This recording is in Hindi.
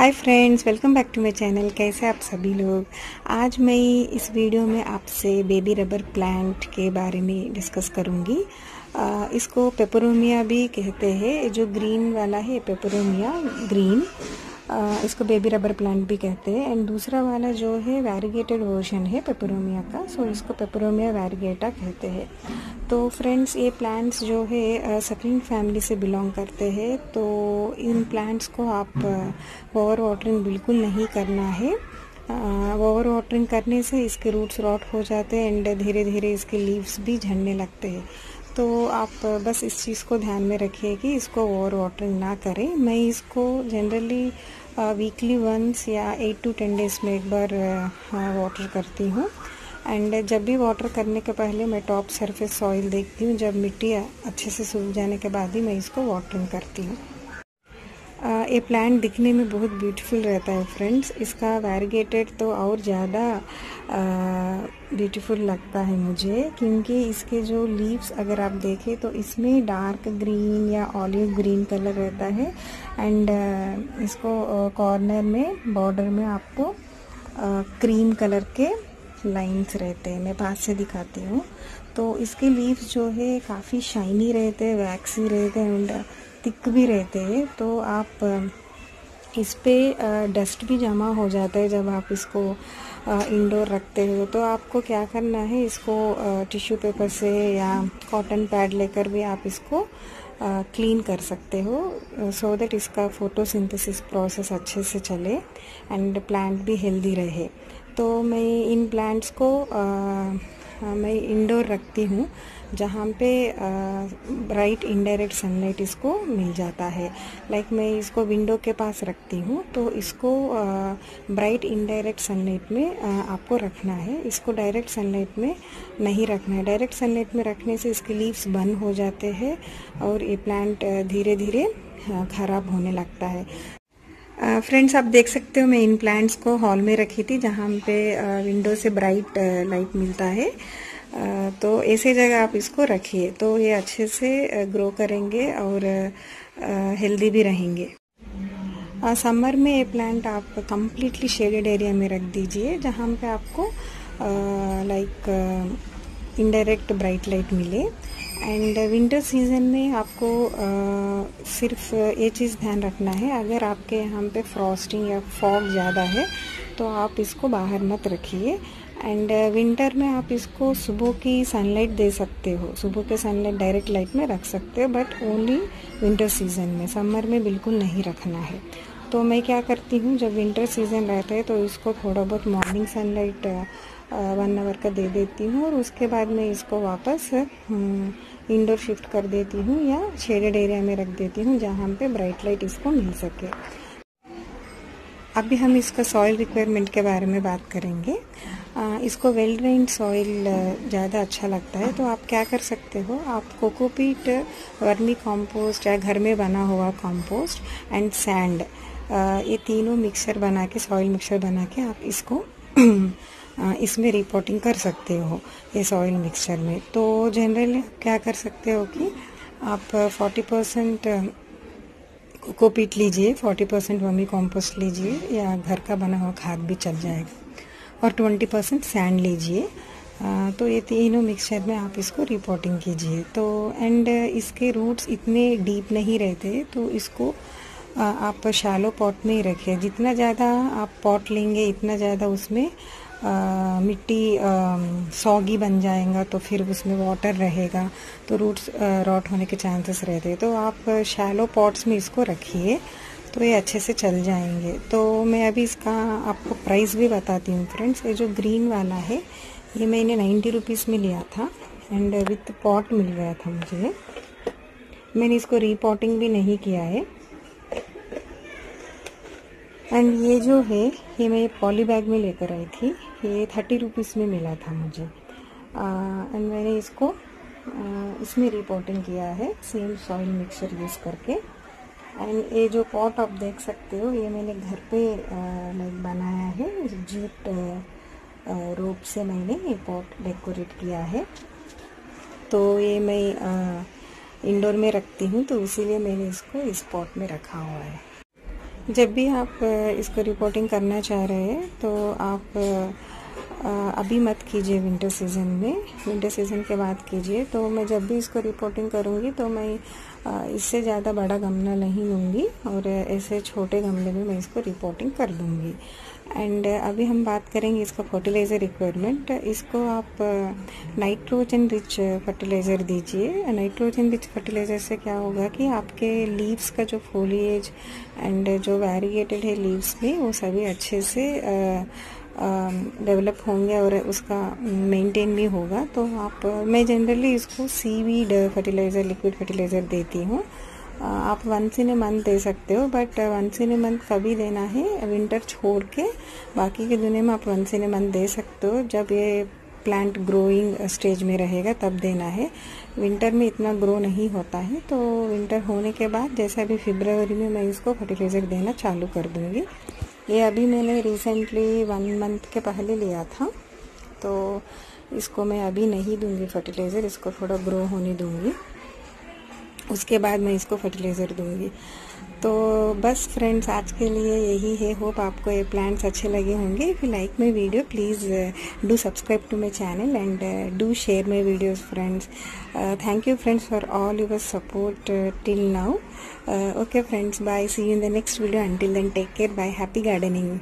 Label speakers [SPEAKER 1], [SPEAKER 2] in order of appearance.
[SPEAKER 1] Hi friends welcome back to my channel कैसे आप सभी लोग? आज मैं इस वीडियो में आपसे बेबी रबर प्लांट के बारे में डिस्कस करूँगी। आ, इसको पेपरोमिया भी कहते हैं। जो ग्रीन वाला है पेपरोमिया ग्रीन आ, इसको बेबी रबर प्लांट भी कहते हैं। एंड दूसरा वाला जो है वैरिगेटेड वर्जन है पेपरोमिया का सो इसको पेपरोमिया वैरिगेटा कहते हैं। तो फ्रेंड्स ये प्लांट्स जो है सकलिंग फैमिली से बिलोंग करते हैं। तो इन प्लांट्स को आप ओवर वाटरिंग बिल्कुल नहीं करना है। ओवर वाटरिंग करने से इसके रूट्स रॉट हो जाते हैं एंड धीरे धीरे इसके लीव्स भी झड़ने लगते हैं। तो आप बस इस चीज़ को ध्यान में रखिए कि इसको ओवर वाटरिंग ना करें। मैं इसको जनरली वीकली वंस या एट टू टेन डेज़ में एक बार वाटर करती हूँ। एंड जब भी वाटर करने के पहले मैं टॉप सरफेस सॉइल देखती हूँ, जब मिट्टी अच्छे से सूख जाने के बाद ही मैं इसको वाटरिंग करती हूँ। ये प्लांट दिखने में बहुत ब्यूटीफुल रहता है फ्रेंड्स इसका वैरिगेटेड तो और ज़्यादा ब्यूटीफुल लगता है मुझे, क्योंकि इसके जो लीव्स अगर आप देखें तो इसमें डार्क ग्रीन या ऑलिव ग्रीन कलर रहता है एंड इसको कॉर्नर में बॉर्डर में आपको क्रीम कलर के लाइंस रहते हैं. मैं पास से दिखाती हूँ. तो इसके लीव्स जो है काफ़ी शाइनी रहते हैं वैक्सी रहते हैं एंड थिक भी रहते हैं तो आप इस पे डस्ट भी जमा हो जाता है जब आप इसको इंडोर रखते हो। तो आपको क्या करना है, इसको टिश्यू पेपर से या कॉटन पैड लेकर भी आप इसको क्लीन कर सकते हो सो दैट इसका फोटोसिंथेसिस प्रोसेस अच्छे से चले एंड प्लांट भी हेल्दी रहे। तो मैं इन प्लांट्स को मैं इंडोर रखती हूँ, जहाँ पे ब्राइट इनडायरेक्ट सनलाइट इसको मिल जाता है। लाइक मैं इसको विंडो के पास रखती हूँ तो इसको ब्राइट इनडायरेक्ट सनलाइट में आपको रखना है। इसको डायरेक्ट सनलाइट में नहीं रखना है। डायरेक्ट सनलाइट में रखने से इसके लीव्स बंद हो जाते हैं और ये प्लांट धीरे धीरे ख़राब होने लगता है। फ्रेंड्स आप देख सकते हो मैं इन प्लांट्स को हॉल में रखी थी, जहाँ पे विंडो से ब्राइट लाइट मिलता है। तो ऐसे जगह आप इसको रखिए तो ये अच्छे से ग्रो करेंगे और हेल्दी भी रहेंगे। समर में ये प्लांट आप कम्प्लीटली शेडेड एरिया में रख दीजिए, जहाँ पे आपको लाइक इनडायरेक्ट ब्राइट लाइट मिले। एंड विंटर सीज़न में आपको आ, सिर्फ़ ये चीज़ ध्यान रखना है अगर आपके यहाँ पे फ्रॉस्टिंग या फॉग ज़्यादा है तो आप इसको बाहर मत रखिए। एंड विंटर में आप इसको सुबह की सनलाइट दे सकते हो। सुबह के सनलाइट डायरेक्ट लाइट में रख सकते हो बट ओनली विंटर सीज़न में। समर में बिल्कुल नहीं रखना है। तो मैं क्या करती हूँ जब विंटर सीज़न रहता है तो इसको थोड़ा बहुत मॉर्निंग सनलाइट वन आवर का दे देती हूँ और उसके बाद मैं इसको वापस इंडोर शिफ्ट कर देती हूँ या शेडेड एरिया में रख देती हूँ जहाँ पे ब्राइट लाइट इसको मिल सके। अभी हम इसका सॉइल रिक्वायरमेंट के बारे में बात करेंगे। आ, इसको वेल ड्रेन सॉइल ज़्यादा अच्छा लगता है। तो आप क्या कर सकते हो आप कोकोपीट वर्मी कॉम्पोस्ट या घर में बना हुआ कॉम्पोस्ट एंड सैंड ये तीनों मिक्सर बना के सॉइल मिक्सर बना के आप इसको इसमें रिपोर्टिंग कर सकते हो, ये सॉइल मिक्सचर में। तो जनरल क्या कर सकते हो कि आप 40 परसेंट कोकोपीट लीजिए 40 परसेंट वर्मी कॉम्पोस्ट लीजिए, या घर का बना हुआ खाद भी चल जाएगा और 20 परसेंट सैंड लीजिए। तो ये तीनों मिक्सचर में आप इसको रिपोर्टिंग कीजिए। तो एंड इसके रूट्स इतने डीप नहीं रहते तो इसको आप शैलो पॉट में ही रखिए। जितना ज़्यादा आप पॉट लेंगे इतना ज़्यादा उसमें आ, मिट्टी सॉगी बन जाएगा तो फिर उसमें वाटर रहेगा तो रूट्स रॉट होने के चांसेस रहते हैं। तो आप शैलो पॉट्स में इसको रखिए तो ये अच्छे से चल जाएँगे। तो मैं अभी इसका आपको प्राइस भी बताती हूँ फ्रेंड्स ये जो ग्रीन वाला है ये मैंने नाइन्टी रुपीज़ में लिया था एंड विथ पॉट मिल गया था मुझे। मैंने इसको रीपॉटिंग भी नहीं किया है। एंड ये जो है ये मैं पॉली बैग में लेकर आई थी। ये थर्टी रुपीज़ में मिला था मुझे। एंड मैंने इसको आ, इसमें रिपोर्टिंग किया है। सेम सॉइल मिक्सर यूज़ करके। एंड ये जो पॉट आप देख सकते हो ये मैंने घर पे लाइक बनाया है। जीट रोप से मैंने ये पॉट डेकोरेट किया है। तो ये मैं इंडोर में रखती हूँ तो इसीलिए मैंने इसको इस पॉट में रखा हुआ है। जब भी आप इसको रिपोर्टिंग करना चाह रहे हैं तो आप अभी मत कीजिए विंटर सीज़न में। विंटर सीज़न के बाद कीजिए। तो मैं जब भी इसको रिपोर्टिंग करूँगी तो मैं इससे ज़्यादा बड़ा गमला नहीं लूँगी और ऐसे छोटे गमले में मैं इसको रिपोर्टिंग कर दूँगी। एंड अभी हम बात करेंगे इसका फर्टिलाइज़र रिक्वायरमेंट इसको आप नाइट्रोजन रिच फर्टिलाइज़र दीजिए. नाइट्रोजन रिच फर्टिलाइज़र से क्या होगा कि आपके लीव्स का जो फोलिएज एंड जो वेरिएटेड है लीव्स में, वो सभी अच्छे से डेवलप होंगे और उसका मेंटेन भी होगा. तो आप मैं जनरली इसको सीवीड फर्टिलाइज़र लिक्विड फर्टिलाइज़र देती हूँ. आप वंस इन ए मंथ दे सकते हो but once in a month कभी देना है विंटर छोड़ के, बाकी के दुनिया में आप वंस इन ए मंथ दे सकते हो, जब ये प्लांट ग्रोइंग स्टेज में रहेगा, तब देना है। विंटर में इतना ग्रो नहीं होता है तो विंटर होने के बाद, जैसे अभी फरवरी में मैं इसको फर्टिलाइज़र देना चालू कर दूँगी। ये अभी मैंने रिसेंटली वन मंथ के पहले लिया था तो इसको मैं अभी नहीं दूँगी फर्टिलाइज़र इसको थोड़ा ग्रो होने दूँगी। उसके बाद मैं इसको फर्टिलाइज़र दूँगी। तो बस फ्रेंड्स आज के लिए यही है। होप आपको ये प्लांट्स अच्छे लगे होंगे। If you like my video please do subscribe to my channel and do share my videos friends thank you friends for all your support till now okay, friends, bye. See you in the next video. Until then take care bye happy gardening.